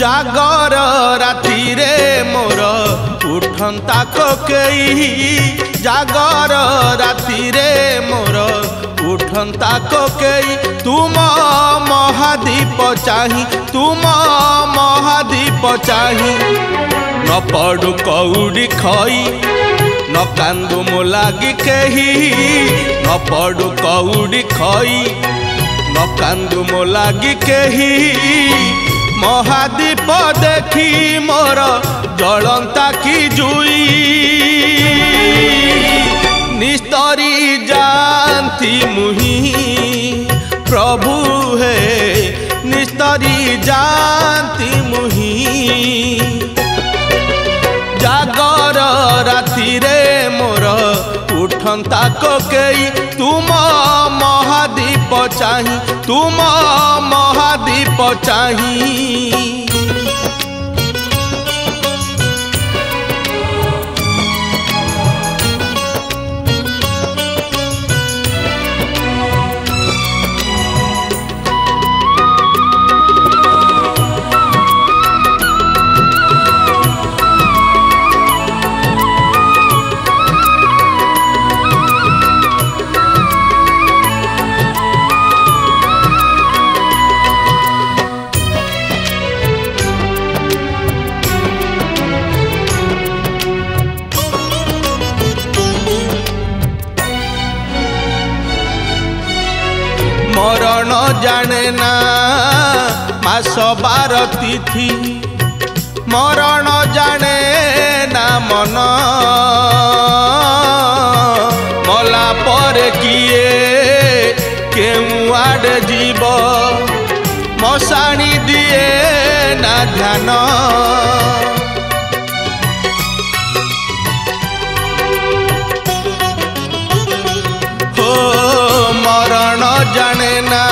ଉଜାଗର ରାତିରେ ମୋର ଉଠନ୍ତା କକେଇ ଜାଗର ରାତିରେ ମୋର ଉଠନ୍ତା କକେଇ ତୁମ ମହାଦୀପ ଚାହିଁ ତୁମ ମହାଦୀପ ଚାହିଁ ନ ପଡ଼ୁ କଉଡ଼ି ଖଇ ନ କାନ୍ଦୁ ମୁଁ ଲାଗି କେହି ନ ପଡ଼ୁ କଉଡ଼ି ଖଇ ନ କାନ୍ଦୁ ମୋ ଲାଗି କେହି মহাদীপ দেখি মোর জলন্তা কি জুই নিস্তরি জানতি মুহি প্রভু হে নিস্তরি জানতি মুহি জাগর রাতিরে মোর উঠন্তা ককেই তুম মহাদীপ महादीप तुम महादीप चाह ତିଥି ମରଣ ଜାଣେ ନା ମନ ମଲା ପରେ କିଏ କେଉଁଆଡ଼େ ଯିବ ମଶାଣି ଦିଏ ନା ଧ୍ୟାନ ମରଣ ଜାଣେ ନା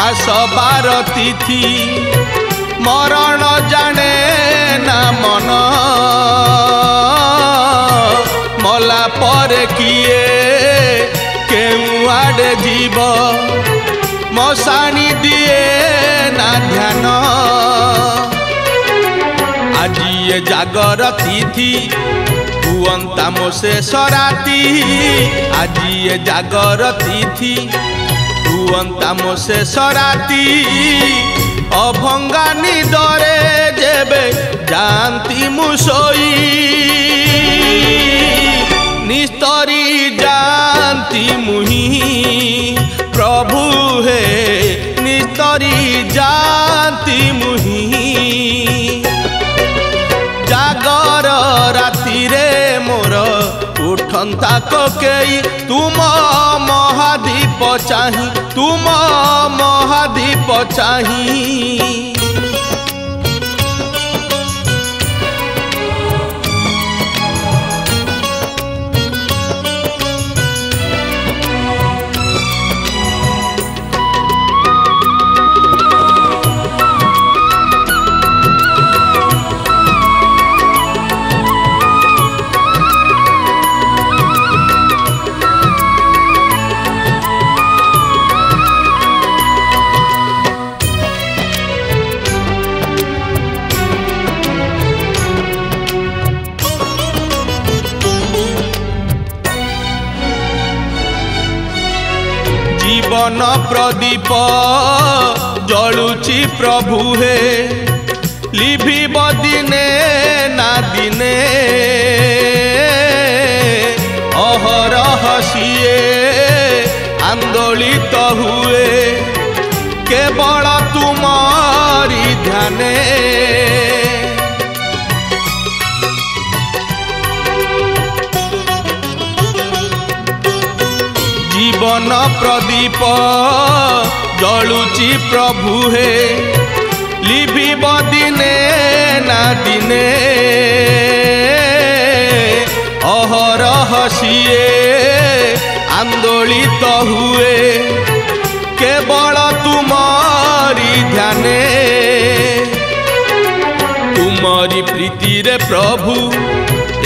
ମାସ ବାର ତିଥି মরণ জানে না মন মলা পরে কিয়ে কেউ আড়ে জীব মশানি দিয়ে না ধ্যান আজি এ জাগর তিথি কুয়ন্তা মো শেষ রাতি আজি এ জাগর তিথি কুয়ন্তা মো শেষ রাতি অভঙ্গা নিদরে যেবে জানতি মুসই নিস্তরি জানতি মুহি প্রভু হে নিস্তরি জানতি মুহি जनता को के तुम महादीप चाह तुम महादीप चाही জীবন প্রদীপ জলুচি প্রভু হে লিভিব দিনে না দিনে অহরহ সিয়ে আন্দোলিত হুয়ে কেবল ଦୀପ ଜଳୁଛି ପ୍ରଭୁ ହେ ଲିଭିବ ଦିନେ ନା ଦିନେ ଅହରହ ସିଏ ଆନ୍ଦୋଳିତ ହୁଏ କେବଳ ତୁମରି ଧ୍ୟାନେ ତୁମରି ପ୍ରୀତିରେ ପ୍ରଭୁ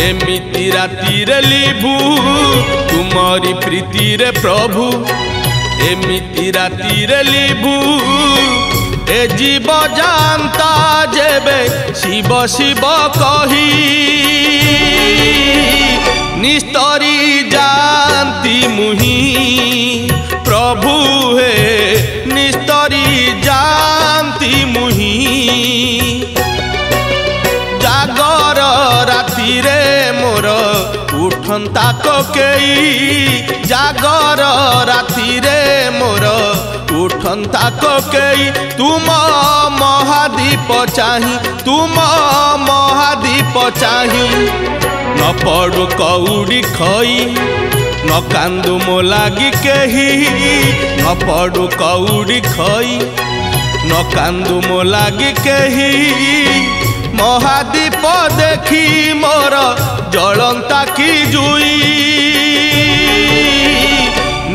ଏମିତି ରାତିରେ ଲିଭୁ ତୁମରି ପ୍ରୀତିରେ ପ୍ରଭୁ এমিতি রাতির লিভু এ জীব জানতা যেবে শিব শিব কহি নিস্তরি জানতি মুহি প্রভু হে নিস্তরি জানতি মুহি জাগর রাতিরে মোর উঠন্তা কোকেই জাগর রাতিরে ସନ୍ତାକ କେଇ ତୁମ ମହାଦୀପ ଚାହିଁ ତୁମ ମହାଦୀପ ଚାହିଁ ନ ପଡ଼ୁ କଉଡ଼ି ଖଇ ନ କାନ୍ଦୁ ମୋ ଲାଗି କେହି ନ ପଡ଼ୁ କଉଡ଼ି ଖଇ ନ କାନ୍ଦୁ ମୋ ଲାଗି କେହି ମହାଦୀପ ଦେଖି ମୋର ଜଳନ୍ତା କି ଜୁଇ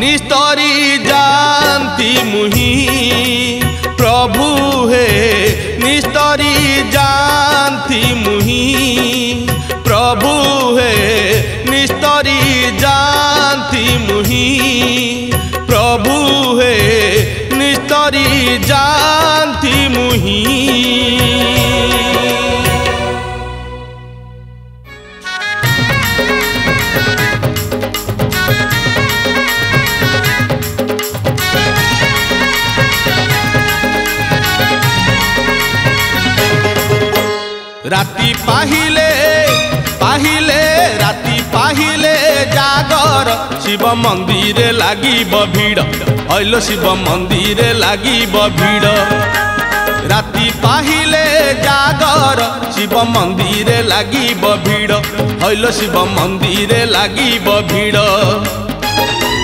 ନିସ୍ତ মুহি প্রভু হে নিস্তরি জানতি মুহি প্রভু হে নিস্তরি জানতি মুহি প্রভু হে নিস্তরি জান ରାତି ପାହିଲେ ପାହିଲେ ରାତି ପାହିଲେ ଜାଗର ଶିବ ମନ୍ଦିରେ ଲାଗିବ ଭିଡ଼ ଅଲ ଶିବ ମନ୍ଦିରେ ଲାଗିବ ଭିଡ଼ ରାତି ପାହିଲେ ଜାଗର ଶିବ ମନ୍ଦିରେ ଲାଗିବ ଭିଡ଼ ଅଲ ଶିବ ମନ୍ଦିରେ ଲାଗିବ ଭିଡ଼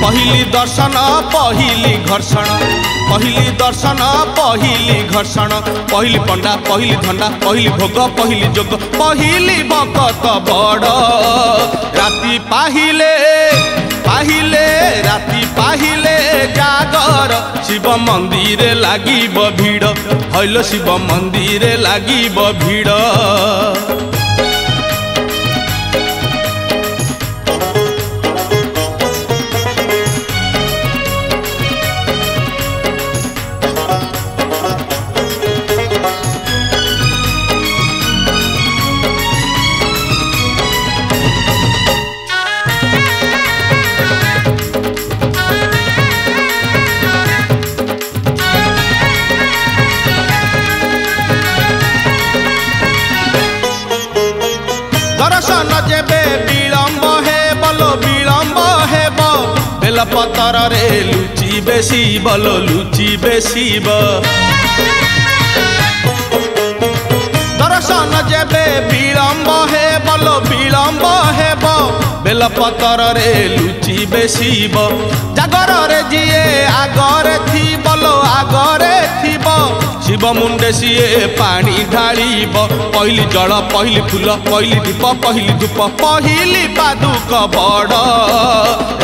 पहिली दर्शन पहिली घर्षण पहिली दर्शन पहिली घर्षण पहिली पण्डा पहिली धन्दा पहिली भोग पहिली जोग पहिली बकत बड राति पाहिले पाहिले राति पाहिले जागर शिव मन्दिर लागिब भिड हैलो शिव मन्दिर लागिब भिड লেবুটা পতরে লুচি বেশিব লো লুচি বেশিব দর্শন যেবে বিলম্ব হেব লো বিলম্ব হেব ବେଲପତରରେ ଲୁଚି ବେଶିବ ଜାଗରରେ ଯିଏ ଆଗରେ ଥିବ ଆଗରେ ଥିବ ଶିବ ମୁଣ୍ଡେ ସିଏ ପାଣି ଢାଳିବ ପହିଲି ଜଳ ପହିଲି ଫୁଲ ପହିଲି ଦୀପ ପହିଲି ଧୂପ ପହିଲି ପାଦୁକ ବଡ଼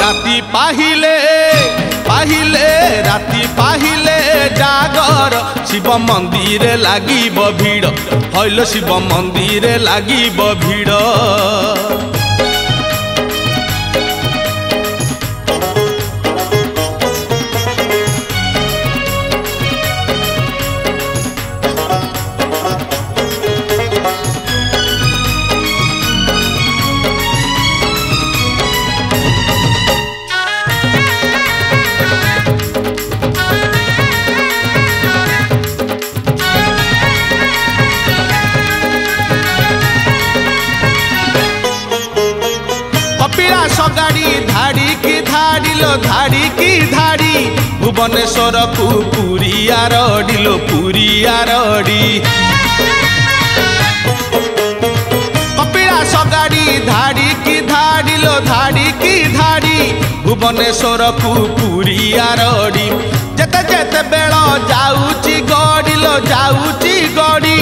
ରାତି ପାହିଲେ ପାହିଲେ ରାତି ପାହିଲେ ଜାଗର ଶିବ ମନ୍ଦିରେ ଲାଗିବ ଭିଡ଼ ହଇଲ ଶିବ ମନ୍ଦିରେ ଲାଗିବ ଭିଡ଼ ଭୁବନେଶ୍ୱର କୁ ପୁରୀ ଆରଡି ଲୋ ପୁରୀ ଆରଡି କପିଳାସ ଗାଡି ଧାଡିକି ଧାଡିଲୋ ଧାଡିକି ଧାଡି ଭୁବନେଶ୍ୱର କୁ ପୁରୀ ଆରଡି ଯେତେ ଯେତେ ବେଳ ଯାଉଛି ଗଡିଲ ଯାଉଛି ଗଡି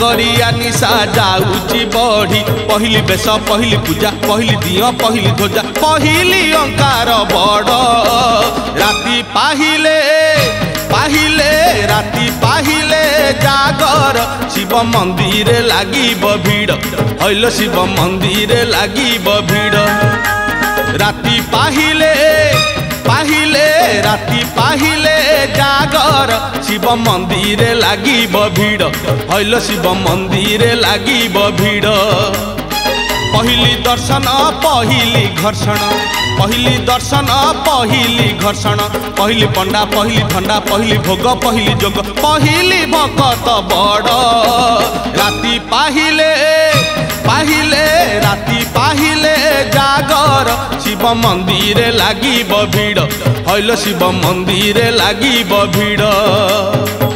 नागरिया निशा जाऊचि बढी पहिले बेश पहिले पूजा पहिले दियो पहिले धोजा पहिले अङ्कार बड राति पाहिले पाहिले राति पाहिले जागर शिव मन्दिर लागिब भिड हैल शिव मन्दिर लागिब भिड राति पाहिले पाहिले राति पाहिले जागर शिव মন্দিরে लागिब ভিড় হইল शिव মন্দিরে लागिब ভিড় पहिली दर्शन पहिली घर्षण पहिली दर्शन पहिली घर्षण पहिली पण्डा पहिली ठन्डा पहिली भोग पहिली जोग पहिली भकत बड राति पाहिले ପାହିଲେ ରାତି ପାହିଲେ ଜାଗର ଶିବ ମନ୍ଦିରେ ଲାଗିବ ଭିଡ଼ ହଇଲ ଶିବ ମନ୍ଦିରେ ଲାଗିବ ଭିଡ଼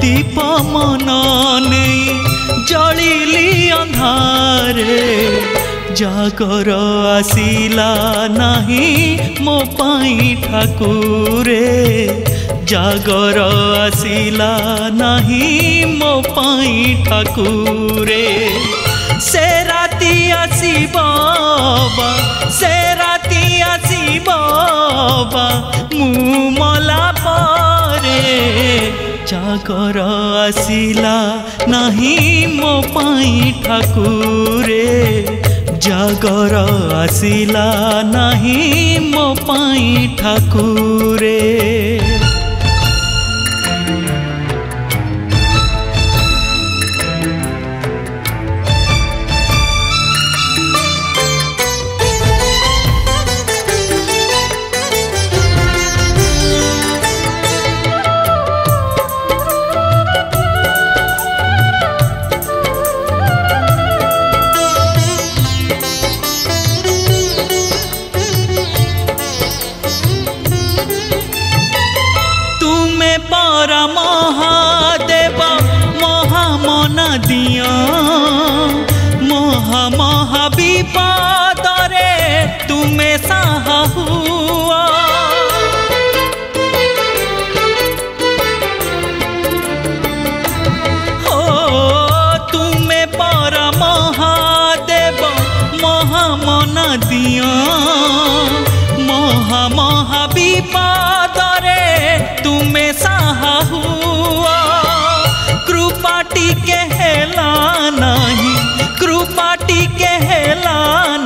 ଦୀପ ମନ ନେଇ ଜଳିଲି ଅନ୍ଧାରେ ଜାଗର ଆସିଲା ନାହିଁ ମୋ ପାଇଁ ଠାକୁରେ ଜାଗର ଆସିଲା ନାହିଁ ମୋ ପାଇଁ ଠାକୁରେ ସେ ରାତି ଆସିବ ସେ ରାତି ଆସିବ ମୁଁ ମଲା ପରେ ଜାଗର ଆସିଲା ନାହିଁ ମୋ ପାଇଁ ଠାକୁରେ ଜାଗର ଆସିଲା ନାହିଁ ମୋ ପାଇଁ ଠାକୁରେ में सहा हुआ हो तुम्हें पर महादेव महामना दिया महा महा विपाद रे तुम्हें सहा हुआ कृपाटी कहला नहीं कृपाटी कहला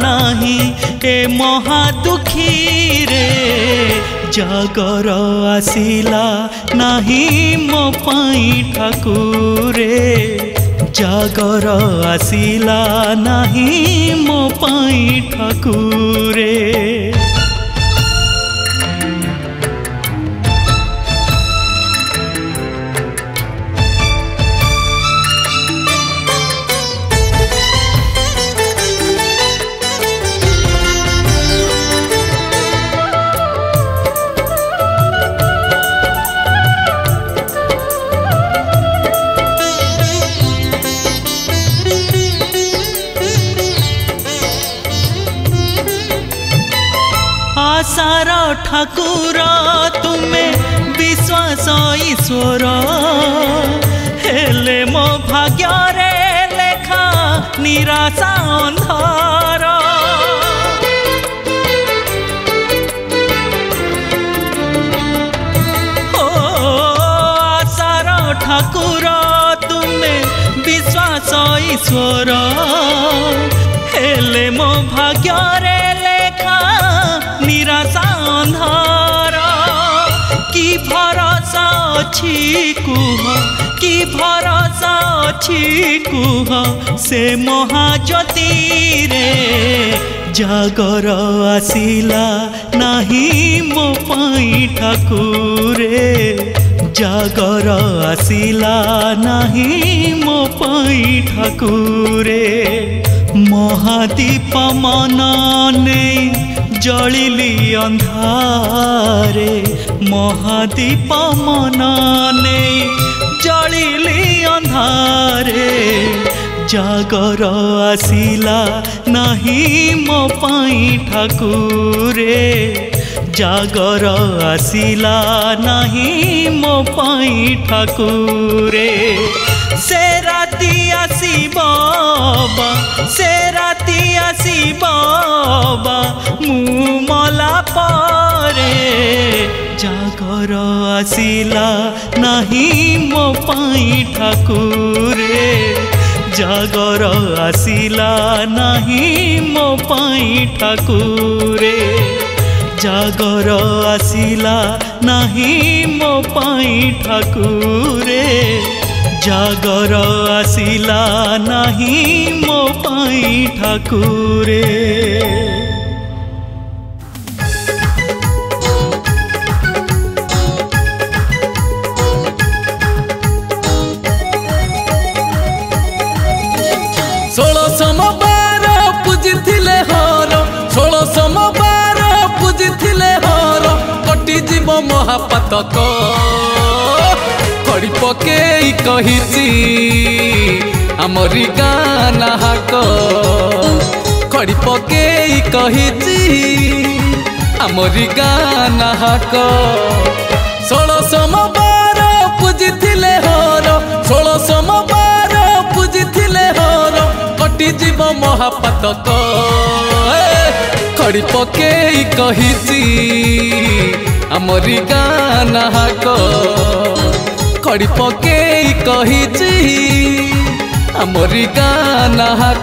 नहीं দণ্ডে মহাদুখী রে জগর আসিলা নাহি মো পাই ঠাকুরে জাগর আসিলা নাহি মো পাই ঠাকুরে ठाकुर तुम्हें विश्वास ईश्वर हेले मो भाग्यरे लेखा निराशा अन्धार ओ आशार ठाकुर तुम्हें विश्वास ईश्वर हेले मो भाग्यरे ଅଛି କୁହ କି ଭରସା ଅଛି କୁହ ସେ ମହାଜ୍ୟୋତିରେ ଜାଗର ଆସିଲା ନାହିଁ ମୋ ପାଇଁ ଠାକୁରେ ଜାଗର ଆସିଲା ନାହିଁ ମୋ ପାଇଁ ଠାକୁରେ ମହାଦୀପ ମନ ନେଇ ଜଳିଲି ଅନ୍ଧାରେ মহাদীপ মননে জলিলি ଅନ୍ଧାରେ ଜାଗର ଆସିଲା ନାହିଁ ମୋ ପାଇଁ ଠାକୁରେ ଜାଗର ଆସିଲା ନାହିଁ ମୋ ପାଇଁ ଠାକୁରେ ସେ ରାତି ଆସିବ ସେ ରାତି ଆସିବ ମୁଁ ମଲା ପରେ জাগর আসিলা নাহি মো পাই ঠাকুরে জাগর আসিলা নাহি মো পাই ঠাকুরে জাগর আসিলা নাহি মো পাই ঠাকুরে জাগর আসিলা নাহি মো পাই ঠাকুরে ତତ ଖଡ଼ି ପକେଇ କହିଛି ଆମରି ଗାଁ ନାହାକ ଖଡ଼ି ପକେଇ କହିଛି ଆମରି ଗାଁ ନାହାକ ଷୋଳ ସମବାର ପୂଜିଥିଲେ ହର ଷୋଳ ସମବାର ପୂଜିଥିଲେ ହର କଟିଯିବ ମହାପାତକ ঝড়ি পকেই কহিছি আমরি গানাহাক খড়ি পকেই কহিছি আমরি গানাহাক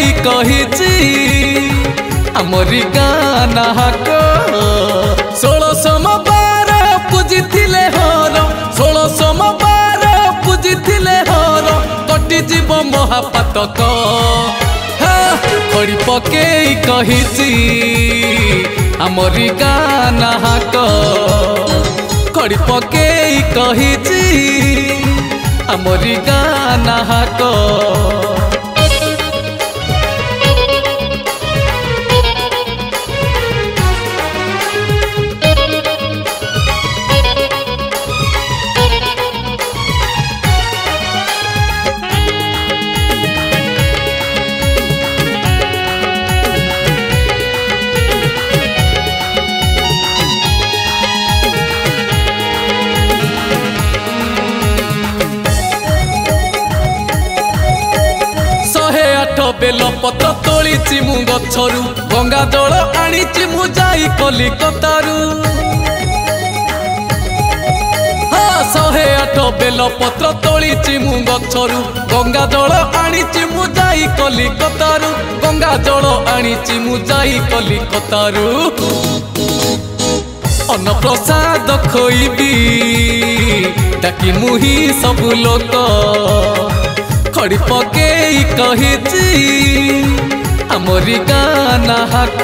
ନେଇ କହିଛି ଆମରି ଗାଁ ନାହକ ଷୋଳ ସମବାର ପୂଜିଥିଲେ ହର ଷୋଳ ସମବାର ପୂଜିଥିଲେ ହର କଟିଯିବ ମହାପାତକ ହରି ପକେଇ କହିଛି ଆମରି ଗାଁ ନାହକ ଖଡ଼ି ପକେଇ କହିଛି ଆମରି ଗାଁ ନାହକ ବେଲ ପତ୍ର ତୋଳିଛି ମୁଁ ଗଛରୁ ଗଙ୍ଗା ଜଳ ଆଣିଛି ମୁଁ ଯାଇ କଲିକତାରୁ ଶହେ ଆଠ ବେଲ ପତ୍ର ତୋଳିଛି ମୁଁ ଗଛରୁ ଗଙ୍ଗା ଜଳ ଆଣିଛି ମୁଁ ଯାଇ କଲିକତାରୁ ଗଙ୍ଗା ଜଳ ଆଣିଛି ମୁଁ ଯାଇ କଲିକତାରୁ ପ୍ରସାଦ ଖୋଇବି ତାକି ମୁଁ ହିଁ ସବୁ ଲୋକ ଖଡ଼ି ପକେଇ କହିଛି ଆମରି ଗାଁ ନାହକ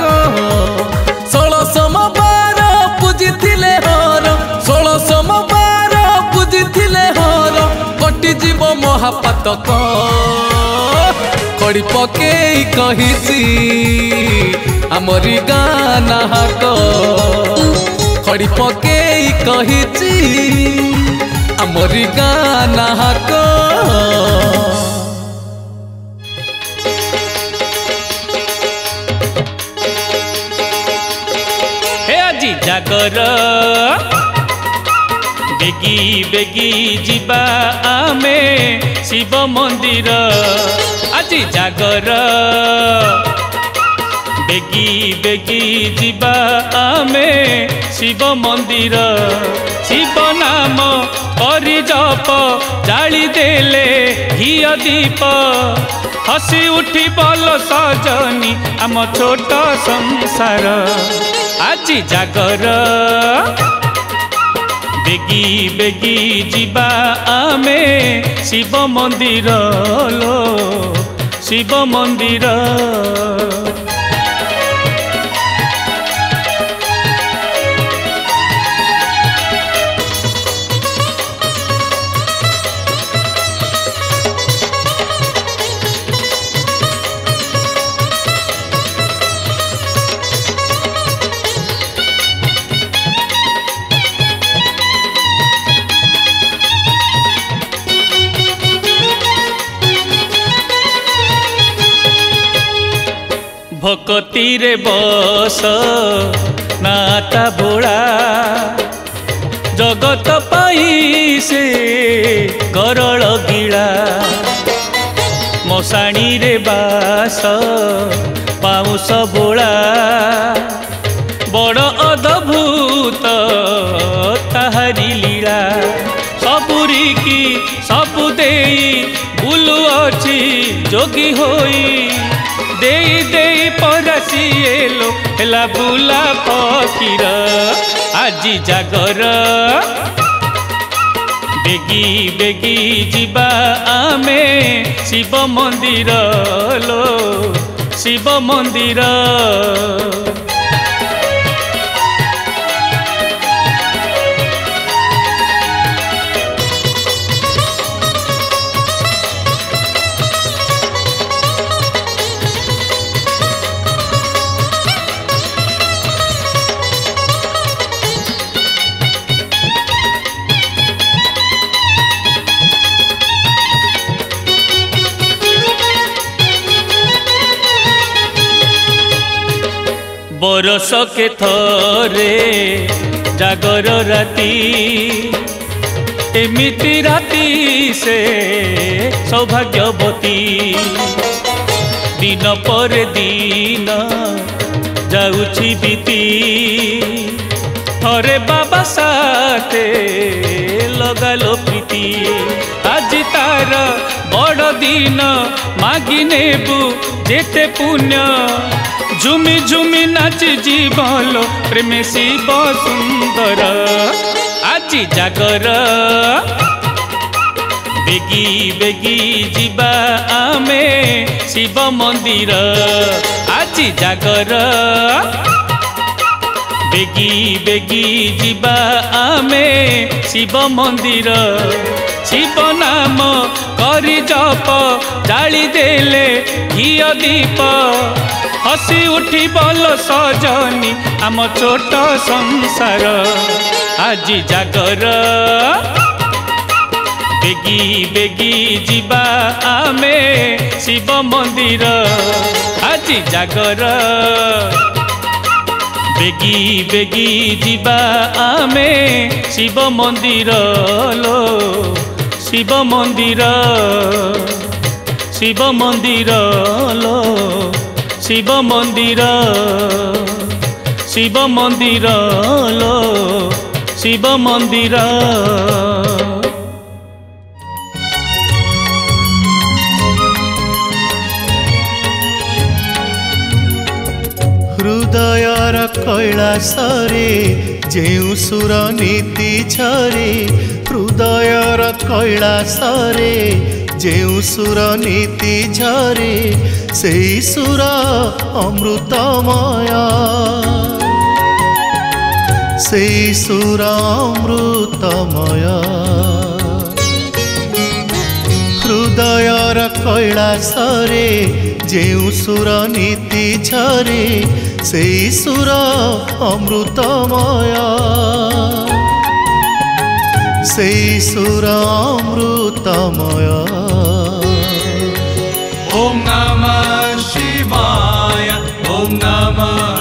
ଷୋଳ ସୋମବାର ପୂଜିଥିଲେ ହର ଷୋଳ ସୋମବାର ପୂଜିଥିଲେ ହର କଟିଯିବ ମହାପାତକ ଖଡ଼ି ପକେଇ କହିଛି ଆମରି ଗାଁ ନାହକ ଖଡ଼ି ପକେଇ କହିଛି ଆମରି ଗାଁ ନାହକ Oh କର ବେଗି ବେଗି ଯିବା ଆମେ ଶିବ ମନ୍ଦିର ଆଜି ଜାଗର ବେଗି ବେଗି ଯିବା ଆମେ ଶିବ ମନ୍ଦିର ଶିବ ନାମ କରି ଜପ ଜାଳି ଦେଲେ ଘିଅ ଦୀପ হসি উঠি বল সজনী আম ছোট সংসার আজি জাগর বেগি বেগি যা আমে শিব মন্দির লো শিব মন্দির ভকতিরে বস নাতা ভোড়া জগত পাই সে গরল গিলা মশাণীরে বাস পাউস বোড়া বড় অদ্ভুত তাহারি লীলা সপুরি কি সপু দেই বুলু অছি যোগী হই দেই দে ভাসি এলো হেলা বুলা পকির আজি জাগর বেগি বেগি যা আমি শিব মন্দির লো শিব মন্দির বরসকে থরে জাগর রাতি এমিতি রাতি সে সৌভাগ্যবতী দিন পরে দিন যাউছি বিতি থরে বাবা সাথে লগালো প্রীতি আজি তার বড় দিন মাগি নেবু যেতে পুণ্য ঝুমি ঝুমি নাচিছি বল প্রেমে শিব সুন্দর আজি জাগর বেগি বেগি যা আমে শিব মন্দির আজি জাগর বেগি বেগি যা আমে শিব মন্দির শিব নাম করি জপ জাড়ি দেলে ঘিও দীপ হসি উঠি বল সজনী আম ছোট সংসার আজি জাগর বেগি বেগি যা আমি শিব মন্দির আজি জাগর বেগি বেগি যা আমি শিব মন্দির লো শিব মন্দির শিব মন্দির লো ଶିବ ମନ୍ଦିର ଶିବ ମନ୍ଦିର ଲୋ ଶିବ ମନ୍ଦିର ହୃଦୟର କୈଳାସରେ ଯେଉଁ ସୁର ନୀତି ଛରେ ହୃଦୟର କୈଳାସରେ ଯେଉଁ ସୁର ନୀତି ଝରେ সেই সুর অমৃতময় সেই সুর অমৃতময় হৃদয়ার কৈলাস রে যেউ সুর নীতি ছরে সেই সুর অমৃতময় সেই সুর অমৃতময় Om Namah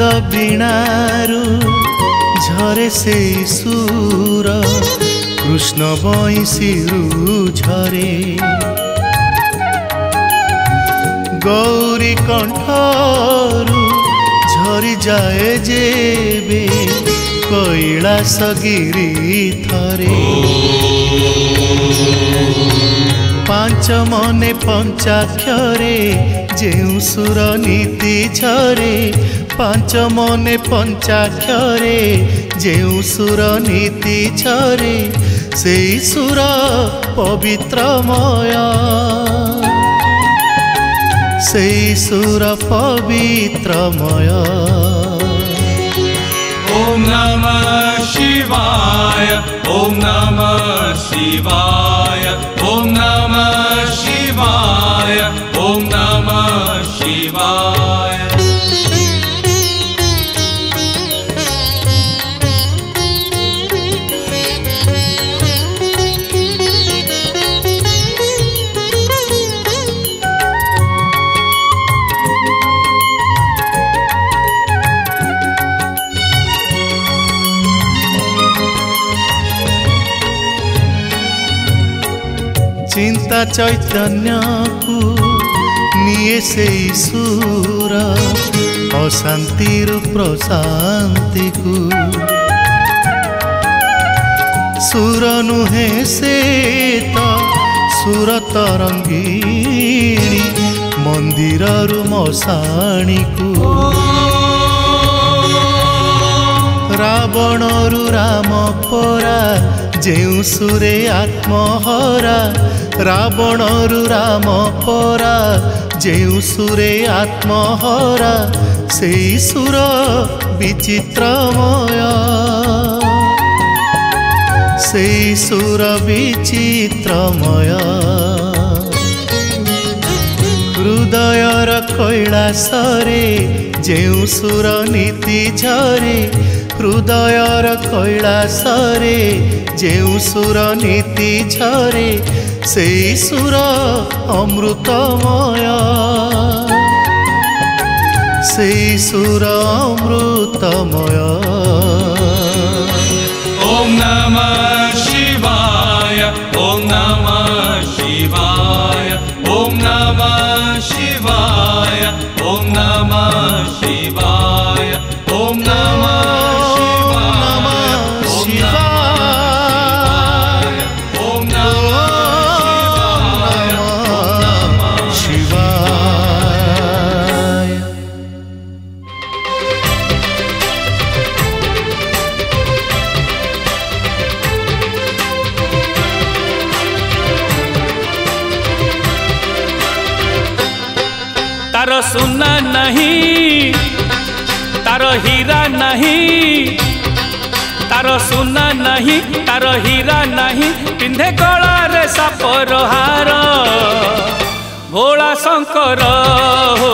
ପାଦ ବୀଣାରୁ ଝରେ ସେଇ ସୁର କୃଷ୍ଣ ବଇଁଶୀରୁ ଝରେ ଗୌରୀ କଣ୍ଠରୁ ঝরিযায় যেবে কৈলাসগিরি থরে পাঁচ মনে পঞ্চাক্ষরে যে সুর নীতি ঝরে सुर नीति पञ्चाक्षरे सूरनीति सुर पवित्रमय पवत्रमय सुर पवित्रमय ओम नम शिवाय ओम नम शिवाय ओम नम शिवाय ओम नम शिवाय ସୀତା ଚୈତନ୍ୟକୁ ନିଏ ସେଇ ସୁର ଅଶାନ୍ତିରୁ ପ୍ରଶାନ୍ତିକୁ ସୁର ନୁହେଁ ସେ ତ ସୁର ତରଙ୍ଗିଣୀ ମନ୍ଦିରରୁ ମଶାଣୀକୁ ରାବଣରୁ ରାମ ପରା ଯେଉଁ ସୁରେ ଆତ୍ମହରା रावण रु रामरा जेउँ सुर आत्महरा सही सुर विचितमय सही सुर विचितमय हृदय र कैलाउँ सुर नीति झरे हृदय र कैलाउँ सुर नीति झरे সেই সুরা অমৃতময়া সেই সুরা অমৃতময়া सुना नहीं तार हीरा नहीं तार सुना नहीं तार हीरा नहीं पिंधे गलारे सापर हार भोला शंकर हो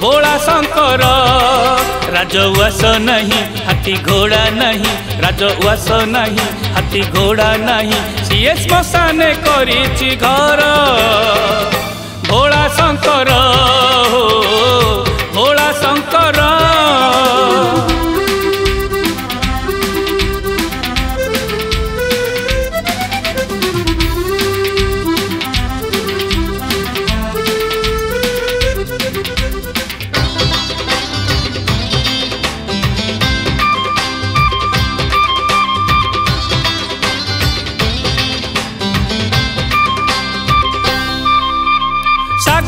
भोला शंकर राजवास नहीं हाथी घोड़ा नहीं राजवास नहीं हाथी घोड़ा नहीं सीए श्मशान करिछि घर ভোলা শঙ্কর হো ভোলা শঙ্কর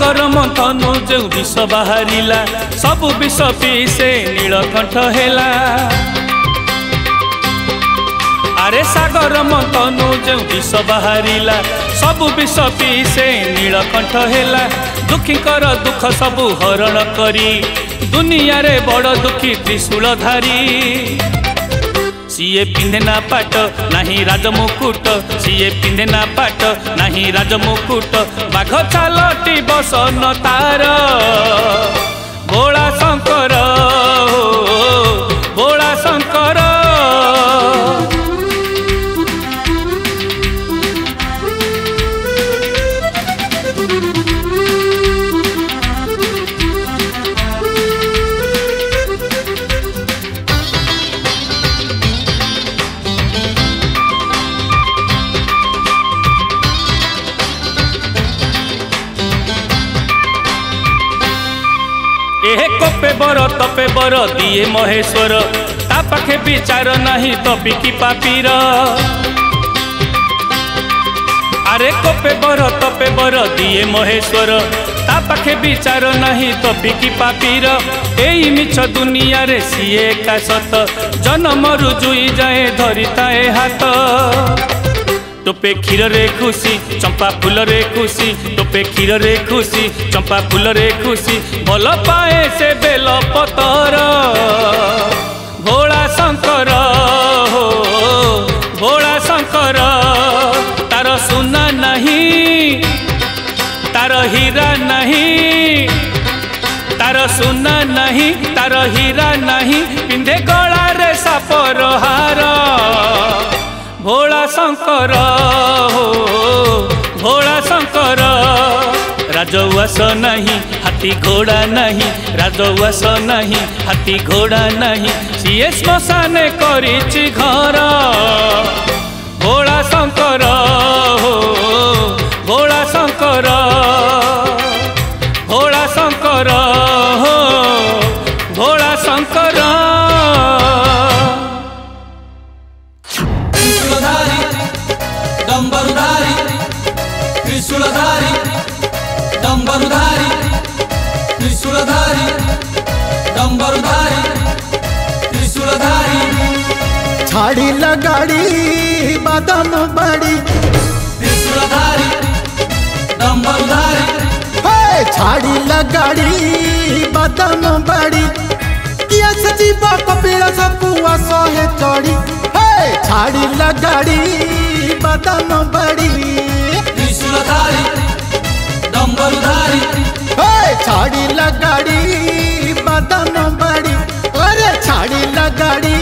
ଗରମ ତନୁ ଯେଉଁ ବିଷ ବାହାରିଲା ସବୁ ବିଷ ପିଇ ସେ ନୀଳକଣ୍ଠ ହେଲା ଆରେ ସାଗରମ ତନୁ ଯେଉଁ ବିଷ ବାହାରିଲା ସବୁ ବିଷ ପିଇ ସେ ନୀଳକଣ୍ଠ ହେଲା ଦୁଃଖୀଙ୍କର ଦୁଃଖ ସବୁ ହରଣ କରି ଦୁନିଆରେ ବଡ଼ ଦୁଃଖୀ ତ୍ରିଶୂଳ ଧାରି ସିଏ ପିନ୍ଧେ ନା ପାଟ ନାହିଁ ରାଜ ମୁକୁଟ ସିଏ ପିନ୍ଧେ ନା ପାଟ ନାହିଁ ରାଜ ମୁକୁଟ ବାଘ ଛାଲଟି ବସନ ତାର ଭୋଳା ଶଙ୍କର ଈଶ୍ୱର ଦିଏ ମହେଶ୍ୱର ତା ପାଖେ ବିଚାର ନାହିଁ ତପି କି ପାପିର ଆରେ କପେ ବର ତପେ ବର ଦିଏ ମହେଶ୍ୱର ତା ପାଖେ ବିଚାର ନାହିଁ ତ ପିକି ପାପିର ଏଇ ମିଛ ଦୁନିଆରେ ସିଏ ଏକା ସତ ଜନମରୁ ଜୁଇ ଯାଏ ଧରିଥାଏ ହାତ ଟୋପେ କ୍ଷୀରରେ ଖୁସି ଚମ୍ପା ଫୁଲରେ ଖୁସି ଟୋପେ କ୍ଷୀରରେ ଖୁସି ଚମ୍ପା ଫୁଲରେ ଖୁସି ଭଲ ପାଏ ସେ ବେଲ ପତର ଭୋଳା ଶଙ୍କର ଭୋଳା ଶଙ୍କର ତାର ସୁନା ନାହିଁ ତାର ହୀରା ନାହିଁ ତାର ସୁନା ନାହିଁ ତାର ହୀରା ନାହିଁ ପିନ୍ଧେ ଗଳାରେ ସାପର ହାର ଭୋଳା ଶଙ୍କର ଭୋଳା ଶଙ୍କର ରାଜଉଆସ ନାହିଁ ହାତୀ ଘୋଡ଼ା ନାହିଁ ରାଜଉଆସ ନାହିଁ ହାତୀ ଘୋଡ଼ା ନାହିଁ ସିଏ ଶ୍ମଶାନ କରିଛି ଘର ଭୋଳା ଶଙ୍କର ଭୋଳା ଶଙ୍କର ଭୋଳା ଶଙ୍କର बड़ी लगाड़ी बादम बड़ी छाड़ी लगाड़ी बादम बड़ी किया सची बाप पेड़ा सब कुआ सोहे चौड़ी हे छाड़ी लगाड़ी बादम बड़ी छाड़ी लगाड़ी बादम बड़ी अरे छाड़ी लगाड़ी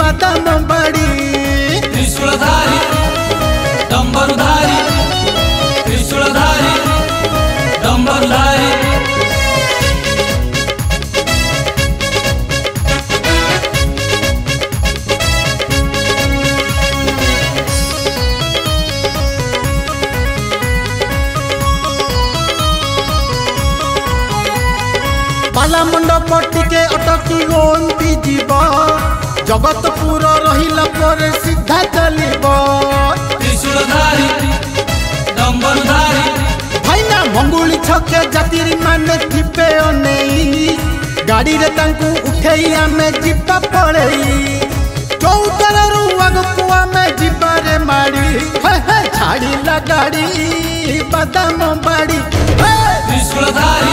ಬದಮ ಬಡಿ ತ್ರಿಶೂಲಧಾರಿ ಡಂಬರುಧಾರಿ ತ್ರಿಶೂಲಧಾರಿ ಡಂಬರುಧಾರಿ ପାଲା ମୁଣ୍ଡ ପଟିକେ ଅଟକି ଗନ୍ତି ଯିବ जगतपुर रहिला सीधा चलिब त्रिशूलधारी मंगुली छके जातिरि माने थिबे गाड़ी रे तांकू उठेई आमे जिबा पड़ेई चौतर रु आगकू आमे जिबारे माड़ी हे हे गाड़ी बादाम बाड़ी त्रिशूलधारी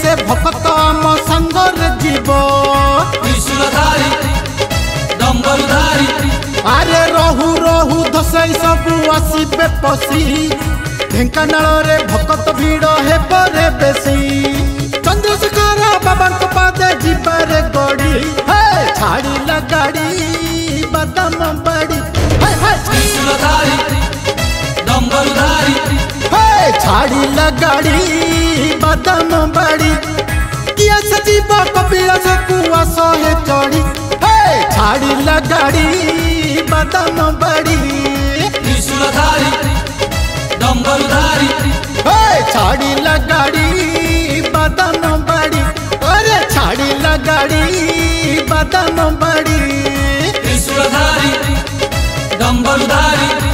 ସେ ଭକତ ଆମ ସାଙ୍ଗରେ ଯିବ ଆରେ ରହୁ ରହୁ ଧସାଇ ସବୁ ଆସିବେ ପଶି ଢେଙ୍କାନାଳରେ ଭକତ ଭିଡ଼ ହେବରେ ବେଶୀ ଚନ୍ଦ୍ରଶେଖର ବାବାଙ୍କ ପାଦେ ଯିବାରେ ଗଡ଼ି ଛାଡ଼ିଲା ଗାଡ଼ି ବାଦାମ ବାଡ଼ି झाड़ी लगाड़ी बदम बड़ी किया सजी बाप से कुआ सोहे चढ़ी हे लगाड़ी बदम बड़ी त्रिशूलधारी डम्बलधारी लगाड़ी बदम बड़ी अरे झाड़ी लगाड़ी बदम बड़ी त्रिशूलधारी डम्बलधारी